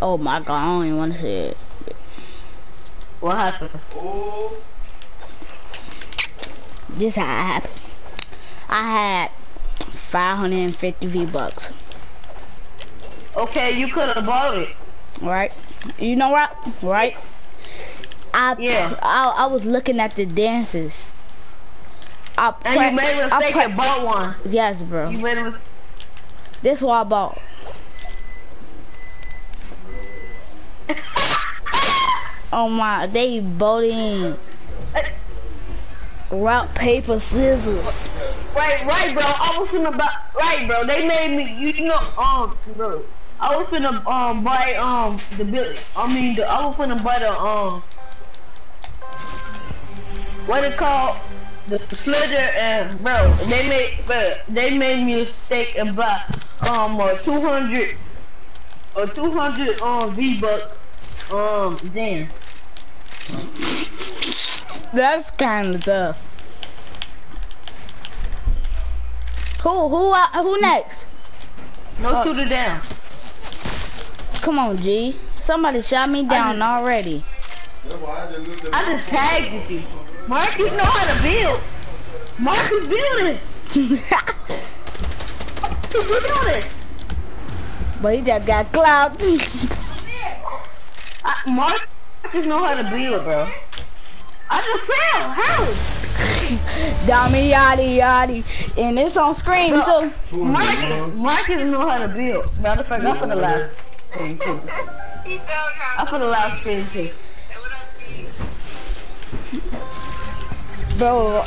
Oh my god, I don't even want to see it. What happened? This happened. I had 550 V-Bucks. Okay, you could have bought it. Right? You know what? Right? I, Yeah. I, I was looking at the dances. I And you made a I mistake and bought one. Yes, bro. You made a mistake. This what I bought. Oh my, they voting rock, paper, scissors. Right, right, bro. I was finna buy. Right, bro. They made me. You know, um, bro. I was finna um buy um the bill. I mean, the, I was finna buy the um. What it called? The slither and bro. They made, bro. They made me a mistake and buy um a two hundred or two hundred um V buck um dance. That's kind of tough. Who, who, uh, who next? No Uh, shooter down. Come on, G. Somebody shot me down already. I just tagged you. Marcus know how to build. Mark, you build building. He's building. It? But he just got clout. I, Marcus know how to build, bro. I just fell. How? Dummy yaddy yaddy. And it's on screen Bro. too. Marcus, Marcus know how to build. Matter of fact, I'm for the last screen too. I'm for the last screen too. Hey, what up, T? Bro,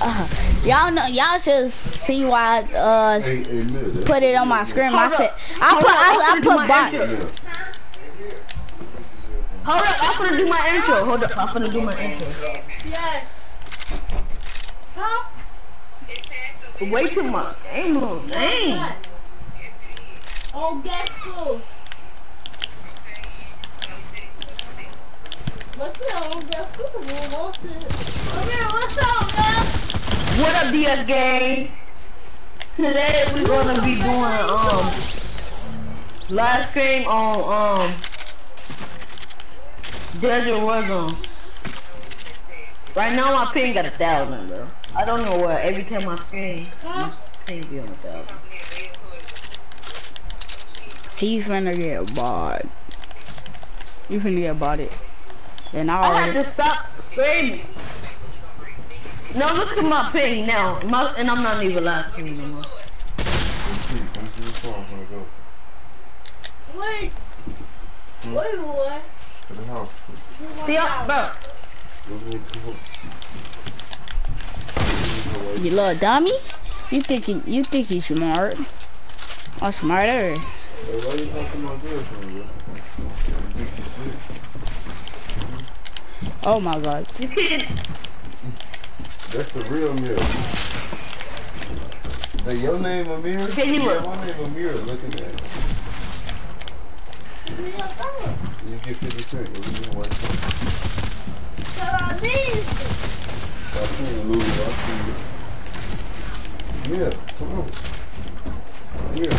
uh, y'all know, y'all should see why uh Hey, hey, Mill, put it on my screen. I said, up. I put, I'm I, I finna do put bots. Hold up, I'm gonna do my intro. Hold up, I'm gonna do my intro. Yes. Huh? It's past the Way too much. No dang. Oh, guess who? What's the old guess who? We'll. Come here, what's up, man? What up, DS gang? Today we're gonna be doing um live stream on um Desert Warzone. Right now my ping got a thousand, bro. I don't know why. Every time I stream, my ping be on a thousand. He finna get bought. You finna get bought it. And I I had already, to stop streaming. No, look at my ping now. My, and I'm not even live streaming anymore. Come to the farm go Wait. Wait, what? To the house. See, I, bro. Go to the house. you little dummy. You think you, you think you smart? Or smarter? Hey, why you talking about this, man, bro? You think you slick? Oh my god. You kid. That's the real mirror. Hey, your name Amir? Can you look? Yeah, my name Amir. Look at that. You get 50 cents. What do you want? Shut up, these. I see you, Louis. I see you. Yeah, come on. Here.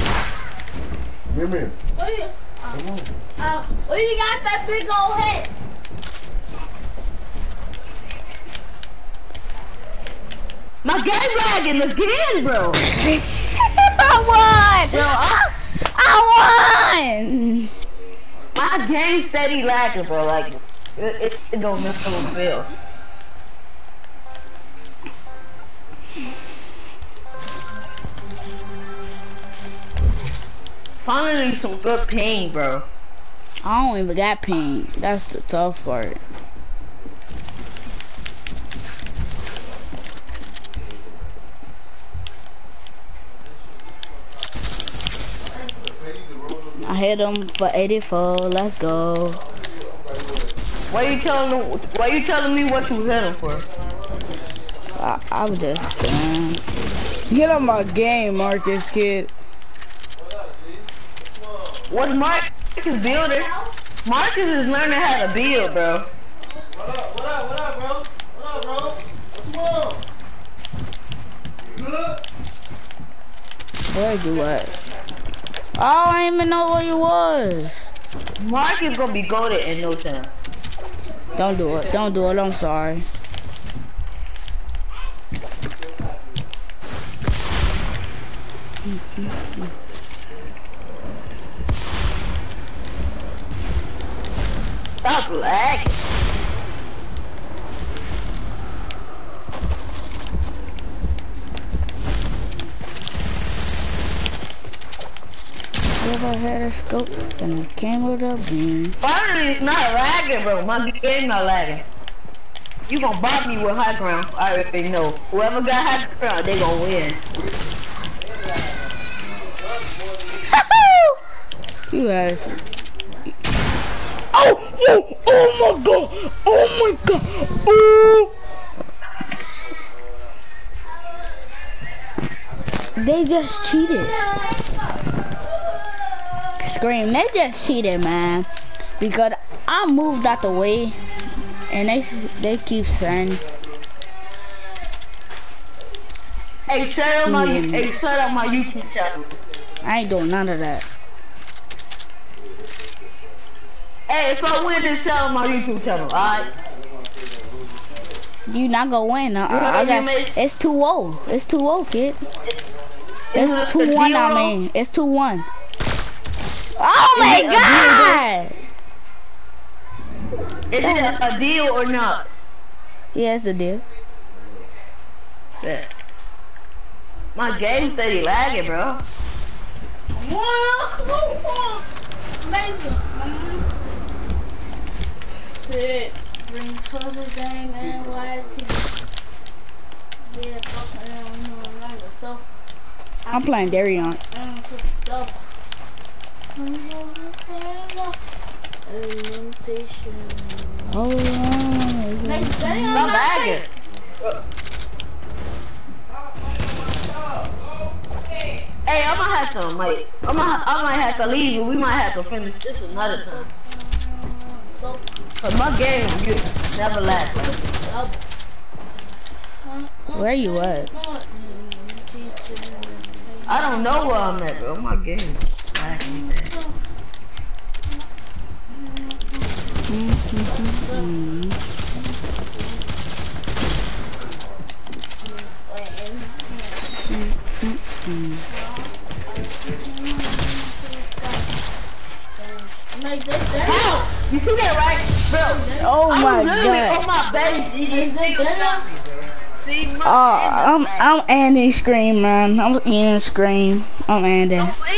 Here, man. What you, Come on. uh, what you got that big old head? My game lagging again, bro. I won! Bro, I, I won! My game steady lagging, bro. Like, it, it, it don't miss no bill. Finally, some good pain, bro. I don't even got pain. That's the tough part. I hit him for 84. Let's go. Why you telling Why you telling me what you hit him for? I, I was just saying. Get on my game, Marcus, kid. What Marcus building? Marcus is learning how to build, bro. What up, what up, what up, bro? What up, bro? What's wrong? Good? Where you at? Oh, I didn't even know where you was. Mark is gonna be goaded in no time. Don't do it. Don't do it. I'm sorry. Stop lagging. Never had a scope and it came with a beam. Finally, it's not lagging, bro. My game not lagging. You gonna bob me with high ground. I already know. Whoever got high ground, they gonna win. you guys. Oh, oh, oh my god! Oh my god! Oh! They just cheated. Scream, they just cheated, man. Because I moved out the way, and they they keep saying, Hey, shut up my, Hmm. hey, shut up my YouTube channel. I ain't doing none of that. Hey, if I win this channel, my YouTube channel, alright? You not gonna win. I, I, I got, it's 2-0. It's 2-0, kid. It's it a 2-1, I mean. It's 2-1. Oh my it god! Is it a, a deal or not? Yeah, it's a deal. Yeah. My game steady lagging, bro. Wow, amazing. Sit, bring cover game and YT. Yeah, I don't know, I'm not yourself. I'm playing Darion. I don't took double. Alimentation. Oh, yeah. Next day, I'm Stop lagging. Hey, I might have to, like, I might, I might have to leave, we might have to finish this another time. Cause my game never lasts. Where you at? I don't know where I'm at, bro. My game Make this day. You see that, right, bro? Oh I'm my god. on my base. You Is just it see my Oh, I'm I'm ending scream, man. I'm ending scream. I'm ending. Don't